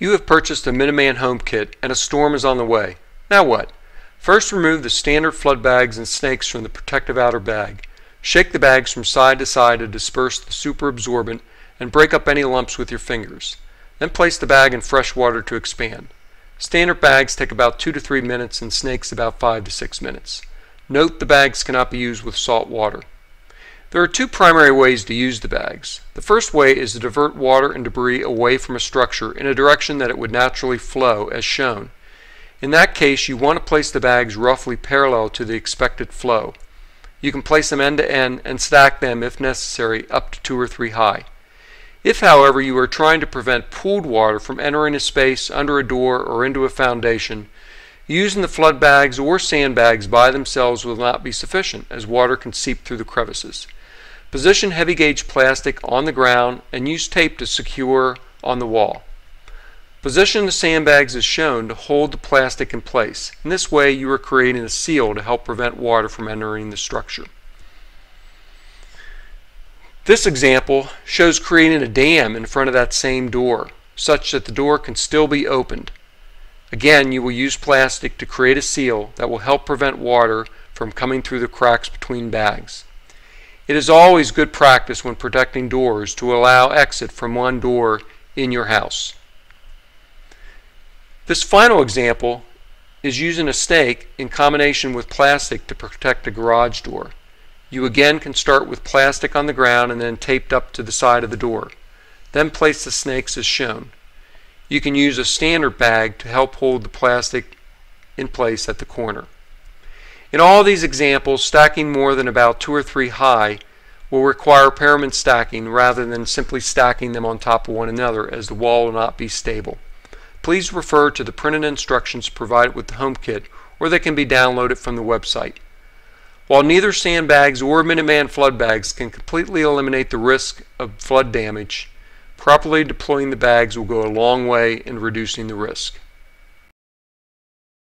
You have purchased a Minuteman home kit and a storm is on the way. Now what? First remove the standard flood bags and snakes from the protective outer bag. Shake the bags from side to side to disperse the superabsorbent and break up any lumps with your fingers. Then place the bag in fresh water to expand. Standard bags take about 2 to 3 minutes and snakes about 5 to 6 minutes. Note the bags cannot be used with salt water. There are two primary ways to use the bags. The first way is to divert water and debris away from a structure in a direction that it would naturally flow, as shown. In that case, you want to place the bags roughly parallel to the expected flow. You can place them end to end and stack them, if necessary, up to two or three high. If, however, you are trying to prevent pooled water from entering a space under a door or into a foundation, using the flood bags or sandbags by themselves will not be sufficient, as water can seep through the crevices. Position heavy gauge plastic on the ground and use tape to secure on the wall. Position the sandbags as shown to hold the plastic in place. In this way you are creating a seal to help prevent water from entering the structure. This example shows creating a dam in front of that same door such that the door can still be opened. Again, you will use plastic to create a seal that will help prevent water from coming through the cracks between bags. It is always good practice when protecting doors to allow exit from one door in your house. This final example is using a snake in combination with plastic to protect a garage door. You again can start with plastic on the ground and then taped up to the side of the door. Then place the snakes as shown. You can use a standard bag to help hold the plastic in place at the corner. In all these examples, stacking more than about two or three high will require pyramid stacking rather than simply stacking them on top of one another as the wall will not be stable. Please refer to the printed instructions provided with the home kit or they can be downloaded from the website. While neither sandbags or Minuteman flood bags can completely eliminate the risk of flood damage, properly deploying the bags will go a long way in reducing the risk.